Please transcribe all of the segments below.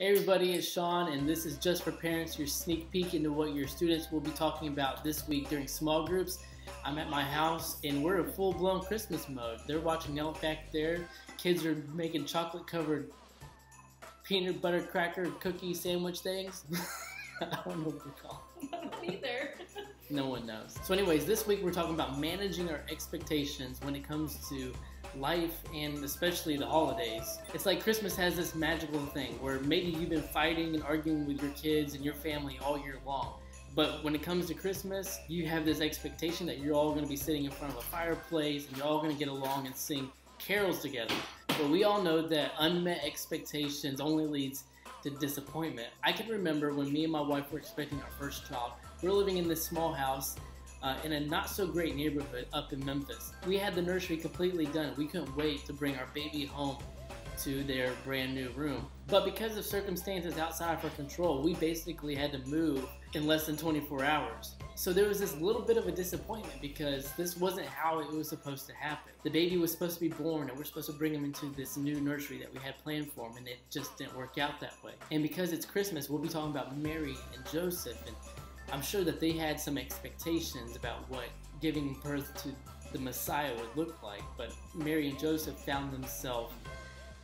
Hey everybody, it's Sean, and this is Just for Parents, your sneak peek into what your students will be talking about this week during small groups. I'm at my house, and we're in full blown Christmas mode. They're watching Elf back there. Kids are making chocolate covered peanut butter cracker cookie sandwich things. I don't know what they're called. I don't either. No one knows. So, anyways, this week we're talking about managing our expectations when it comes to life and especially the holidays. It's like Christmas has this magical thing where maybe you've been fighting and arguing with your kids and your family all year long. But when it comes to Christmas, you have this expectation that you're all going to be sitting in front of a fireplace and you're all going to get along and sing carols together. But we all know that unmet expectations only leads to disappointment. I can remember when me and my wife were expecting our first child. We are living in this small house uh, in a not so great neighborhood up in Memphis. We had the nursery completely done. We couldn't wait to bring our baby home to their brand new room. But because of circumstances outside of our control, we basically had to move in less than 24 hours. So there was this little bit of a disappointment because this wasn't how it was supposed to happen. The baby was supposed to be born and we're supposed to bring him into this new nursery that we had planned for him and it just didn't work out that way. And because it's Christmas, we'll be talking about Mary and Joseph and I'm sure that they had some expectations about what giving birth to the Messiah would look like, but Mary and Joseph found themselves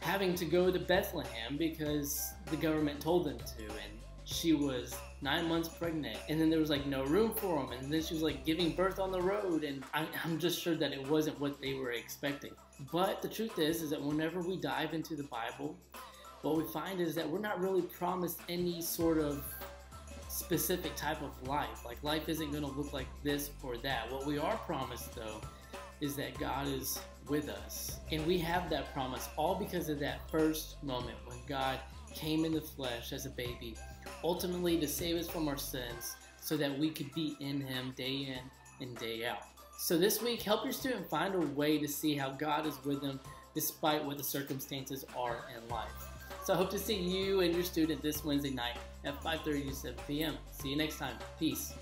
having to go to Bethlehem because the government told them to, and she was nine months pregnant, and then there was like no room for them, and then she was like giving birth on the road, and I, am just sure that it wasn't what they were expecting. But the truth is, is that whenever we dive into the Bible, what we find is that we're not really promised any sort of specific type of life. Like life isn't going to look like this or that. What we are promised though is that God is with us. And we have that promise all because of that first moment when God came in the flesh as a baby, ultimately to save us from our sins so that we could be in Him day in and day out. So this week, help your student find a way to see how God is with them despite what the circumstances are in life. So I hope to see you and your student this Wednesday night at 5.30 to 7 p.m. See you next time. Peace.